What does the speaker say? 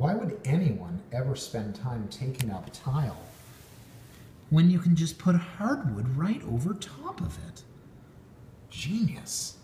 Why would anyone ever spend time taking up tile when you can just put hardwood right over top of it? Genius.